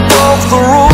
above the road.